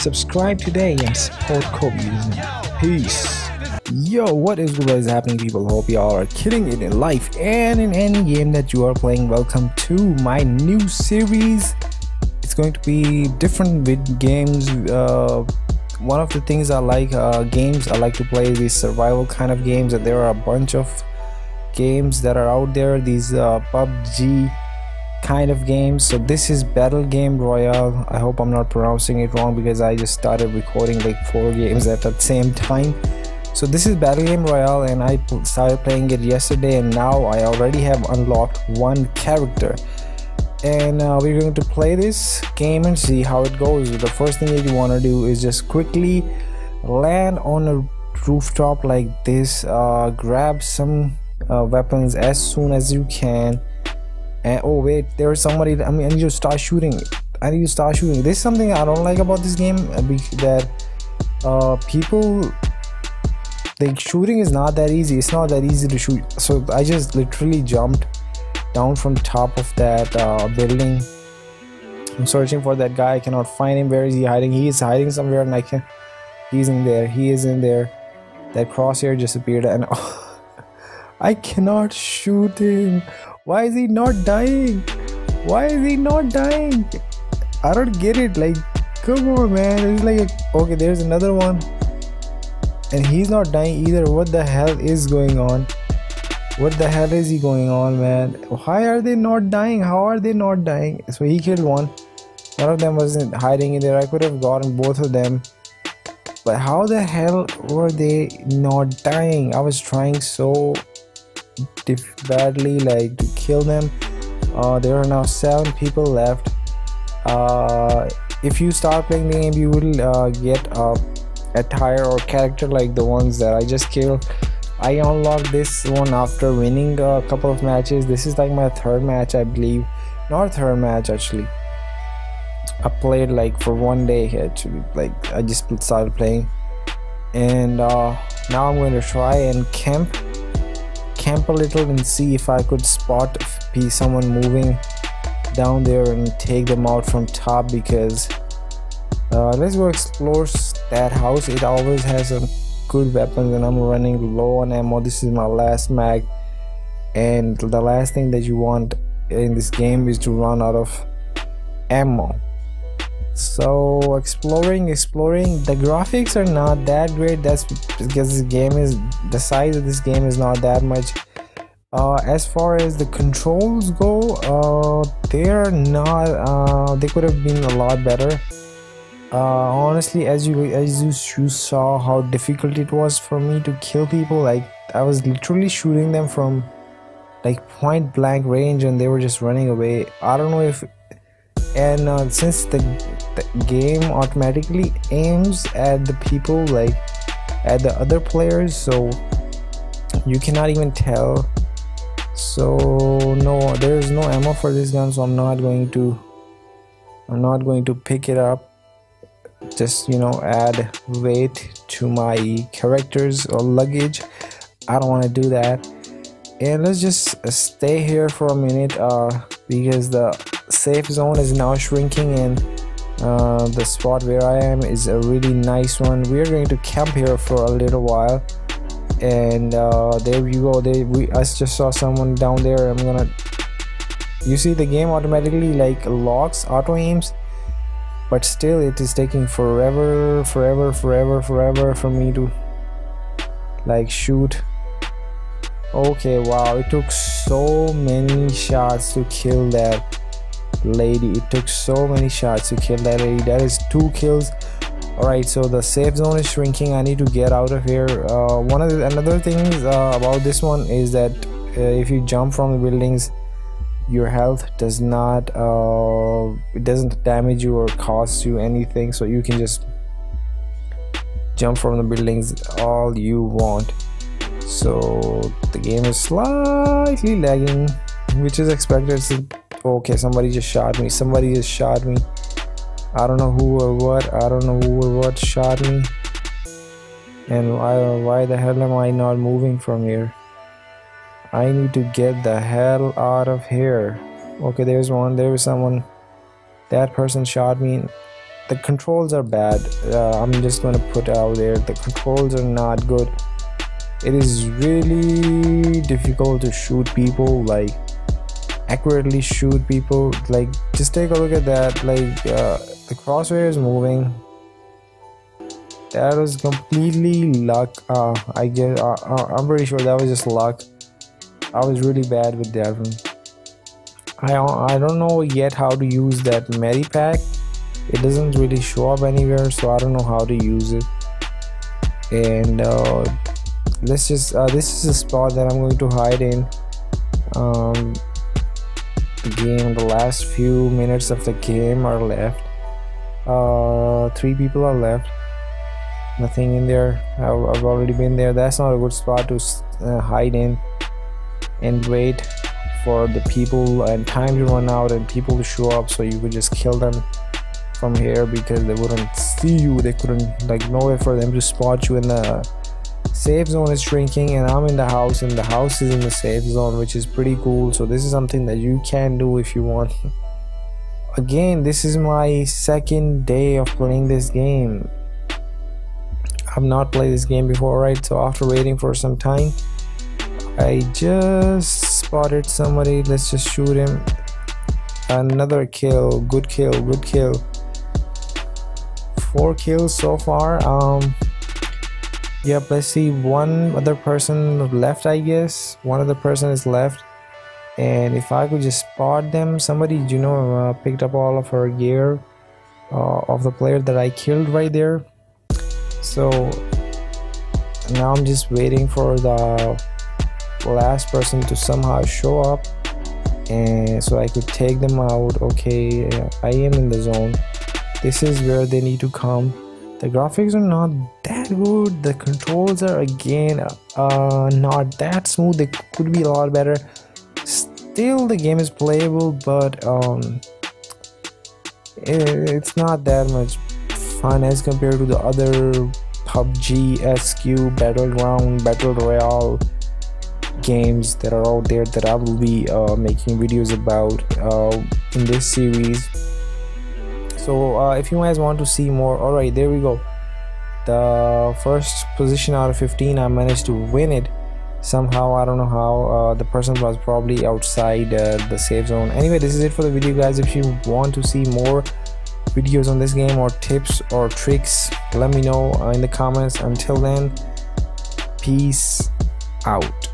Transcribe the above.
subscribe today and support Kobe. Peace. Yo, what is good is happening people? Hope y'all are killing it in life and in any game that you are playing. Welcome to my new series. It's going to be different with games. Uh, one of the things I like uh, games I like to play these survival kind of games and there are a bunch of games that are out there these uh, PUBG kind of games so this is battle game royale. I hope i'm not pronouncing it wrong because i just started recording like four games at the same time. So this is battle game royale and i started playing it yesterday and now i already have unlocked one character. And uh, we're going to play this game and see how it goes. The first thing that you want to do is just quickly land on a rooftop like this uh, grab some uh, weapons as soon as you can and oh wait there's somebody i mean i need to start shooting. I need to start shooting. This is something i don't like about this game uh, that uh people the shooting is not that easy. It's not that easy to shoot. So i just literally jumped down from top of that uh, building. I'm searching for that guy. I cannot find him. Where is he hiding? He is hiding somewhere and i can he's in there. He is in there. That crosshair disappeared appeared and i cannot shoot him why is he not dying? Why is he not dying? I don't get it. Like, come on, man. It's like, okay, there's another one. And he's not dying either. What the hell is going on? What the hell is he going on, man? Why are they not dying? How are they not dying? So he killed one. One of them wasn't hiding in there. I could have gotten both of them. But how the hell were they not dying? I was trying so badly like to kill them. Uh, there are now seven people left. Uh, if you start playing the game you will uh, get a attire or character like the ones that I just killed. I unlocked this one after winning a couple of matches. This is like my third match I believe. Not third match actually. I played like for one day actually. Like I just started playing. And uh, now I'm going to try and camp camp a little and see if I could spot be someone moving down there and take them out from top because uh, let's go explore that house. It always has some good weapons and I'm running low on ammo. This is my last mag. And the last thing that you want in this game is to run out of ammo so exploring exploring. The graphics are not that great. That's because this game is the size of this game is not that much. Uh, as far as the controls go uh, they're not uh, they could have been a lot better. Uh, honestly as you as you, you saw how difficult it was for me to kill people like I was literally shooting them from like point blank range and they were just running away. I don't know if and uh, since the, the game automatically aims at the people like at the other players so you cannot even tell. So no there is no ammo for this gun so i'm not going to i'm not going to pick it up. Just you know add weight to my characters or luggage. I don't want to do that. And let's just stay here for a minute uh, because the safe zone is now shrinking and uh, the spot where I am is a really nice one. We are going to camp here for a little while. And uh, there you go. They we I just saw someone down there. I'm gonna you see the game automatically like locks auto aims but still it is taking forever forever forever forever for me to like shoot. Okay wow. It took so many shots to kill that lady. It took so many shots to kill that lady. That is two kills. All right so the safe zone is shrinking. I need to get out of here. Uh, one of the another things uh, about this one is that uh, if you jump from the buildings your health does not uh, it doesn't damage you or cost you anything. So you can just jump from the buildings all you want. So the game is slightly lagging which is expected okay somebody just shot me. Somebody just shot me. I don't know who or what. I don't know who or what shot me. And why, why the hell am i not moving from here? I need to get the hell out of here. Okay there's one. There was someone. That person shot me. The controls are bad. Uh, i'm just gonna put out there. The controls are not good. It is really difficult to shoot people like accurately shoot people like just take a look at that like uh, the crosshair is moving. That was completely luck uh, i guess uh, uh, i'm pretty sure that was just luck. I was really bad with that one. I i don't know yet how to use that pack. it doesn't really show up anywhere so i don't know how to use it. And uh, let's just uh, this is a spot that i'm going to hide in. Um, the game the last few minutes of the game are left. Uh, three people are left. Nothing in there. I've, I've already been there. That's not a good spot to uh, hide in and wait for the people and time to run out and people to show up so you could just kill them from here because they wouldn't see you. They couldn't like no way for them to spot you in the safe zone is shrinking and i'm in the house and the house is in the safe zone which is pretty cool. So this is something that you can do if you want. Again this is my second day of playing this game. I've not played this game before right? So after waiting for some time i just spotted somebody. Let's just shoot him. Another kill. Good kill. Good kill. Four kills so far. Um Yep, let's see. One other person left, I guess. One other person is left. And if I could just spot them, somebody, you know, uh, picked up all of her gear uh, of the player that I killed right there. So now I'm just waiting for the last person to somehow show up and so I could take them out. Okay, I am in the zone. This is where they need to come the graphics are not that good. The controls are again uh not that smooth. They could be a lot better. Still the game is playable but um it's not that much fun as compared to the other PUBG SQ battleground battle royale games that are out there that I will be uh, making videos about uh, in this series. So uh, if you guys want to see more all right there we go the first position out of 15 i managed to win it. Somehow i don't know how uh, the person was probably outside uh, the safe zone. Anyway this is it for the video guys. If you want to see more videos on this game or tips or tricks let me know in the comments. Until then peace out